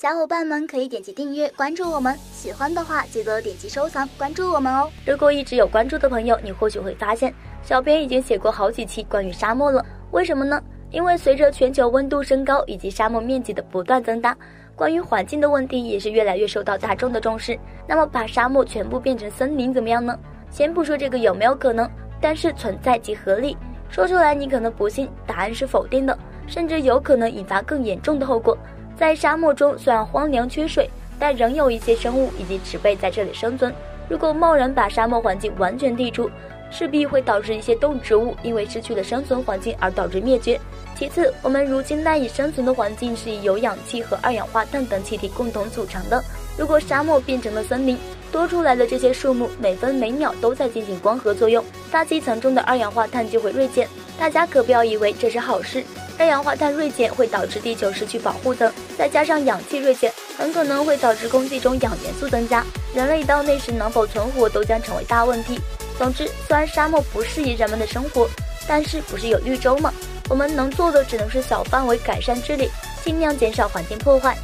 小伙伴们可以点击订阅关注我们，喜欢的话记得点击收藏关注我们哦。如果一直有关注的朋友，你或许会发现，小编已经写过好几期关于沙漠了。为什么呢？因为随着全球温度升高以及沙漠面积的不断增大，关于环境的问题也是越来越受到大众的重视。那么把沙漠全部变成森林怎么样呢？先不说这个有没有可能，但是存在即合理。说出来你可能不信，答案是否定的，甚至有可能引发更严重的后果。在沙漠中，虽然荒凉缺水，但仍有一些生物以及植被在这里生存。如果贸然把沙漠环境完全剔除，势必会导致一些动植物因为失去了生存环境而导致灭绝。其次，我们如今赖以生存的环境是以有氧气和二氧化碳等气体共同组成的。如果沙漠变成了森林，多出来的这些树木每分每秒都在进行光合作用，大气层中的二氧化碳就会锐减。大家可不要以为这是好事。二氧化碳锐减会导致地球失去保护层，再加上氧气锐减，很可能会导致空气中氧元素增加，人类到那时能否存活都将成为大问题。总之，虽然沙漠不适宜人们的生活，但是不是有绿洲吗？我们能做的只能是小范围改善治理，尽量减少环境破坏。